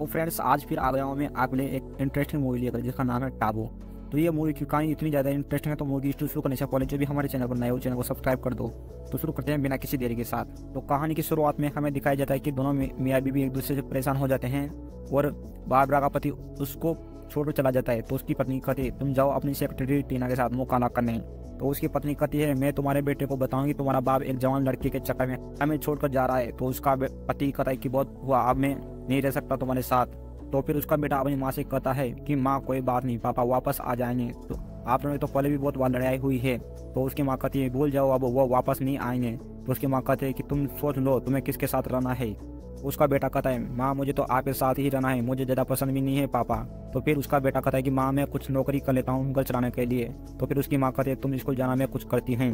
तो फ्रेंड्स आज फिर आ गया हूँ मैं आपके लिए एक इंटरेस्टिंग मूवी लेकर, जिसका नाम है टाबू तो ये मूवी की कहानी इतनी ज़्यादा इंटरेस्टिंग है तो मूवी शुरू करने से पहले जो भी हमारे चैनल पर नए हो चैनल को सब्सक्राइब कर दो। तो शुरू करते हैं बिना किसी देरी के साथ। तो कहानी की शुरुआत में हमें दिखाया जाता है कि दोनों मियाँ बीबी एक दूसरे से परेशान हो जाते हैं, और बाबरा का पति उसको छोड़ चला जाता है। तो उसकी पत्नी कहती तुम जाओ अपनी सेक्रेटरी टीना के साथ मुकाना करने। तो उसकी पत्नी कहती है, मैं तुम्हारे बेटे को बताऊँगी, तुम्हारा बाप एक जवान लड़के के चक्कर में हमें छोड़कर जा रहा है। तो उसका पति कहता है कि, बहुत हुआ, अब मैं नहीं रह सकता तुम्हारे साथ। तो फिर उसका बेटा अपनी माँ से कहता है कि माँ, कोई बात नहीं, पापा वापस आ जाएँगे। तो आप लोगों ने तो पहले भी बहुत बार लड़ाई हुई है। तो उसकी माँ कहती है, भूल जाओ, अब वो वापस नहीं आएँगे। तो उसकी माँ कहती है कि तुम सोच लो, तुम्हें किसके साथ रहना है? उसका बेटा कहता है, माँ, मुझे तो आपके साथ ही रहना है, मुझे ज़्यादा पसंद भी नहीं है पापा। तो फिर उसका बेटा कहता है कि माँ, मैं कुछ नौकरी कर लेता हूँ घर चलाने के लिए। तो फिर उसकी माँ कहती है, तुम स्कूल जाना, मैं कुछ करती हूँ।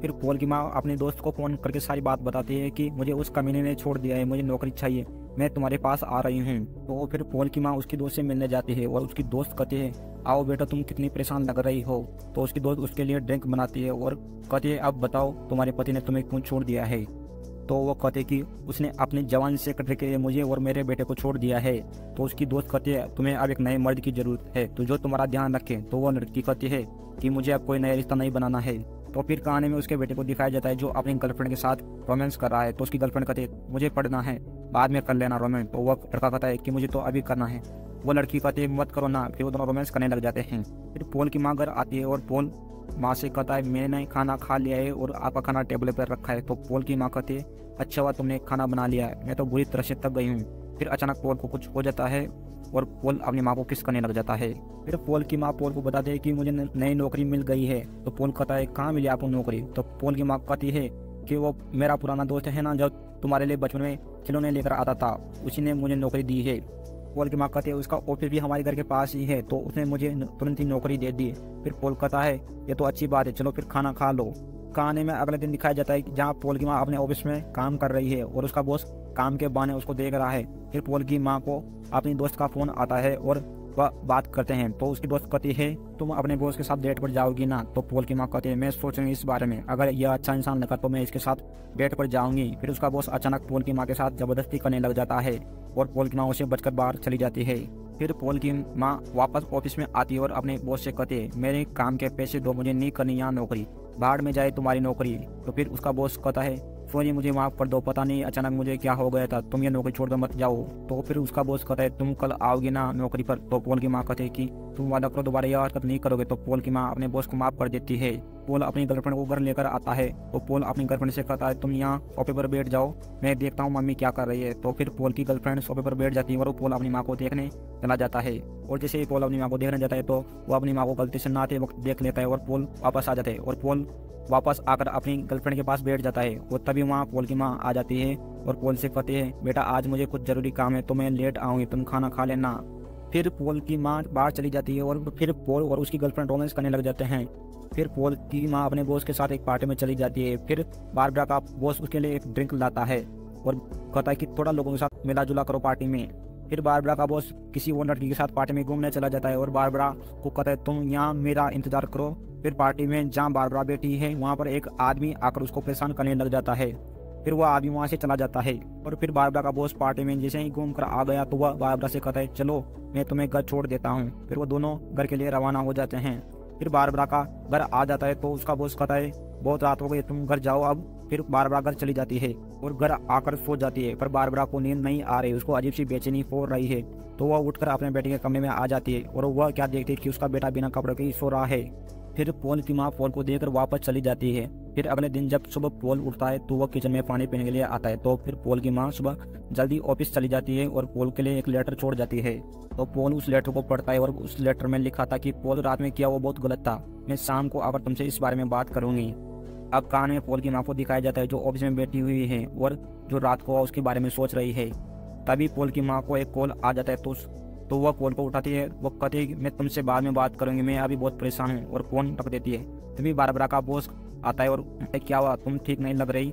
फिर पोल की माँ अपने दोस्त को फ़ोन करके सारी बात बताती है कि मुझे उस कमीने ने छोड़ दिया है, मुझे नौकरी चाहिए। मैं तुम्हारे पास आ रही हूँ। तो फिर पोल की माँ उसकी दोस्त से मिलने जाती है और उसकी दोस्त कहती है, आओ बेटा, तुम कितनी परेशान लग रही हो? तो उसकी दोस्त उसके लिए ड्रिंक बनाती है और कहती है, अब बताओ, तुम्हारे पति ने तुम्हें क्यों छोड़ दिया है? तो वो कहते कि, उसने अपने जवान से कटने के लिए मुझे और मेरे बेटे को छोड़ दिया है। तो उसकी दोस्त कहती है, तुम्हें अब एक नए मर्द की ज़रूरत है तो जो तुम्हारा ध्यान रखे। तो वो लड़की कहती है कि, मुझे अब कोई नया रिश्ता नहीं बनाना है। तो फिर कहानी में उसके बेटे को दिखाया जाता है जो अपनी गर्लफ्रेंड के साथ रोमांस कर रहा है। तो उसकी गर्लफ्रेंड कहती है, मुझे पढ़ना है, बाद में कर लेना रोमांस तो वह लड़का कहता है कि, मुझे तो अभी करना है। वो लड़की कहती है, मत करो ना, फिर वो दोनों रोमांस करने लग जाते हैं। फिर पोल की माँ घर आती है और पोल माँ से कहता है, मैंने खाना खा लिया है और आपका खाना टेबल पर रखा है। तो पोल की माँ कहती है अच्छा हुआ तुमने खाना बना लिया है, मैं तो बुरी तरह से थक गई हूँ। फिर अचानक पोल को कुछ हो जाता है और पोल अपनी माँ को किस करने लग जाता है? फिर पोल की माँ पोल को बताते है कि मुझे नई नौकरी मिल गई है। तो पोल कहता है, कहाँ मिली आपको नौकरी? तो पोल की माँ कहती है कि, वो मेरा पुराना दोस्त है ना, जो तुम्हारे लिए बचपन में खिलौने लेकर आता था। उसी ने मुझे नौकरी दी है। पोल की माँ कहती है, उसका ऑफ़िस भी हमारे घर के पास ही है। तो उसने मुझे तुरंत ही नौकरी दे दी। फिर पोल कहता है, ये तो अच्छी बात है, चलो फिर खाना खा लो। कहानी में अगले दिन दिखाया जाता है जहाँ पोल की माँ अपने ऑफ़िस में काम कर रही है और उसका बॉस काम के बहाने उसको देख रहा है। फिर पोल की माँ को अपनी दोस्त का फ़ोन आता है और वह बात करते हैं तो उसकी दोस्त कहती है, तुम अपने बॉस के साथ डेट पर जाओगी ना? तो पोल की माँ कहती है, मैं सोच रही इस बारे में, अगर यह अच्छा इंसान लगा तो मैं इसके साथ डेट पर जाऊँगी। फिर उसका बॉस अचानक पोल की माँ के साथ ज़बरदस्ती करने लग जाता है और पोल की माँ उसे बचकर बाहर चली जाती है। फिर पोल की माँ वापस ऑफ़िस में आती है और अपने बॉस से कहती है, मेरे काम के पैसे दो मुझे नहीं करनी यहाँ नौकरी, बाहर में जाए तुम्हारी नौकरी। तो फिर उसका बॉस कहता है सॉरी मुझे माफ़ कर दो, पता नहीं अचानक मुझे क्या हो गया था। तुम ये नौकरी छोड़कर मत जाओ। तो फिर उसका बॉस कहता है, तुम कल आओगे ना नौकरी पर? तो पोल की माँ कहते हैं कि, तुम वादा करो, दोबारा यह हरकत नहीं करोगे। तो पोल की माँ अपने बॉस को माफ़ कर देती है। पोल अपनी गर्लफ्रेंड को घर लेकर आता है। तो पोल अपनी गर्लफ्रेंड से कहता है, तुम यहाँ सोफे पर बैठ जाओ, मैं देखता हूँ मम्मी क्या कर रही है। तो फिर पोल की गर्लफ्रेंड सोफे पर बैठ जाती है और पोल अपनी माँ को देखने चला जाता है। और जैसे ही पोल अपनी माँ को देखने जाता है तो वो अपनी माँ को गलती से नहाते वक्त देख लेता है और पोल वापस आ जाता है और पोल वापस आकर अपनी गर्लफ्रेंड के पास बैठ जाता है। और तभी वहाँ पोल की माँ आ जाती है और पोल से कहती है, बेटा, आज मुझे कुछ ज़रूरी काम है तो मैं लेट आऊँगी, तुम खाना खा लेना। फिर पोल की माँ बाहर चली जाती है और फिर पोल और उसकी गर्लफ्रेंड रोमांस करने लग जाते हैं। फिर पोल की माँ अपने बॉस के साथ एक पार्टी में चली जाती है। फिर बारबरा का बॉस उसके लिए एक ड्रिंक लाता है और कहता है कि थोड़ा लोगों के साथ मिला जुला करो पार्टी में। फिर बारबरा का बॉस किसी और लड़की के साथ पार्टी में घूमने चला जाता है और बारबरा को कहता है, तुम यहाँ मेरा इंतज़ार करो। फिर पार्टी में जहाँ बारबरा बैठी है, वहाँ पर एक आदमी आकर उसको परेशान करने लग जाता है। फिर वह आदमी वहाँ से चला जाता है और फिर बारबरा का बॉस पार्टी में जैसे ही घूम कर आ गया तो वह बारबरा से कहता है, चलो, मैं तुम्हें घर छोड़ देता हूँ। फिर वो दोनों घर के लिए रवाना हो जाते हैं। फिर बारबरा का घर आ जाता है तो उसका बॉस कहता है, बहुत रात हो गई, तुम घर जाओ अब। फिर बारबरा घर चली जाती है और घर आकर सो जाती है, पर बारबरा को नींद नहीं आ रही, उसको अजीब सी बेचैनी हो रही है। तो वह उठकर अपने बेटे के कमरे में आ जाती है और वह क्या देखती है कि उसका बेटा बिना कपड़े के ही सो रहा है। फिर पोल की माँ पोल को देखकर वापस चली जाती है। फिर अगले दिन जब सुबह पोल उठता है तो वह किचन में पानी पीने के लिए आता है। तो फिर पोल की माँ सुबह जल्दी ऑफ़िस चली जाती है और पोल के लिए एक लेटर छोड़ जाती है। तो पोल उस लेटर को पढ़ता है और उस लेटर में लिखा था कि पोल रात में किया वो बहुत गलत था। मैं शाम को आकर तुमसे इस बारे में बात करूँगी। अब कान में पोल की माँ को दिखाया जाता है जो ऑफ़िस में बैठी हुई है और जो रात को उसके बारे में सोच रही है। तभी पोल की माँ को एक कॉल आ जाता है तो तो वह कॉल को उठाती है। वो कहती है मैं तुमसे बाद में बात करूँगी, मैं अभी बहुत परेशान हूँ और फ़ोन रख देती है। तभी बारबरा का बॉस आता है और क्या हुआ? तुम ठीक नहीं लग रही।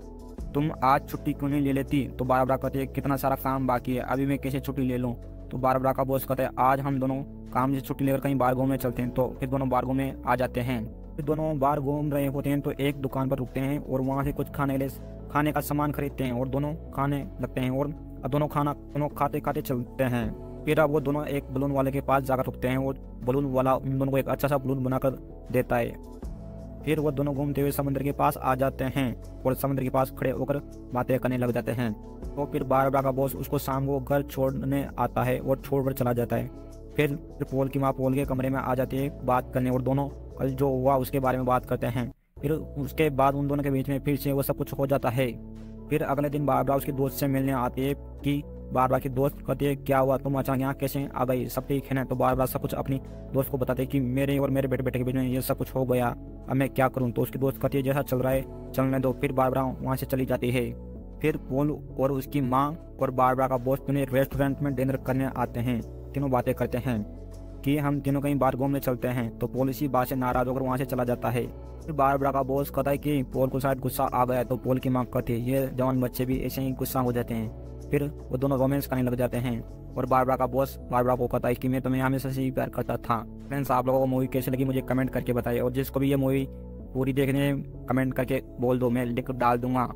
तुम आज छुट्टी क्यों नहीं ले लेती? तो बारबरा कहती है, कितना सारा काम बाकी है, अभी मैं कैसे छुट्टी ले लूँ? तो बारबरा का बॉस कहता है, आज हम दोनों काम से छुट्टी लेकर कहीं बाहर घूमने चलते हैं तो फिर दोनों बाहर घूमने आ जाते हैं। फिर दोनों बाहर घूम रहे होते हैं तो एक दुकान पर रुकते हैं और वहाँ से कुछ खाने लिए खाने का सामान खरीदते हैं और दोनों खाने लगते हैं और दोनों खाना, दोनों खाते खाते चलते हैं। फिर अब वो दोनों एक बलून वाले के पास जाकर रुकते हैं और बलून वाला उन दोनों को एक अच्छा सा बलून बनाकर देता है। फिर वो दोनों घूमते हुए समुद्र के पास आ जाते हैं और समुद्र के पास खड़े होकर बातें करने लग जाते हैं। तो फिर बार बार का बॉस उसको शाम को घर छोड़ने आता है और छोड़कर चला जाता है। फिर पोल की माँ पोल के कमरे में आ जाती है बात करने और दोनों कल जो हुआ उसके बारे में बात करते हैं। फिर उसके बाद उन दोनों के बीच में फिर से वो सब कुछ हो जाता है। फिर अगले दिन बार बार उसके दोस्त से मिलने आती है कि बार बार की दोस्त कहती है, क्या हुआ? तुम अचानक यहाँ कैसे आ गई? सब ठीक है ना? तो बार बार सब कुछ अपनी दोस्त को बताते हैं कि मेरे और मेरे बेटे बेटे के बीच में ये सब कुछ हो गया। अब मैं क्या करूँ? तो उसकी दोस्त कहती है, जैसा चल रहा है, चलने दो, फिर बार बार वहाँ से चली जाती है। फिर पोल और उसकी माँ और बार बार का दोस्त उन्हें रेस्टोरेंट में डिनर करने आते हैं। तीनों बातें करते हैं कि हम तीनों कहीं बाहर घूमने चलते हैं तो पोल इसी बात से नाराज़ होकर वहाँ से चला जाता है। फिर बार बार का बॉस कहता है कि पोल को शायद गुस्सा आ गया तो पोल की माँ कहती है, ये जवान बच्चे भी ऐसे ही गुस्सा हो जाते हैं। फिर वो दोनों रोमांस करने लग जाते हैं। और बार बार का बॉस बार बार को कहता है कि मैं तुम्हें हमेशा से ही प्यार करता था। फ्रेंड्स आप लोगों को मूवी कैसी लगी मुझे कमेंट करके बताइए। और जिसको भी ये मूवी पूरी देखने कमेंट करके बोल दो, मैं लिख डाल दूँगा।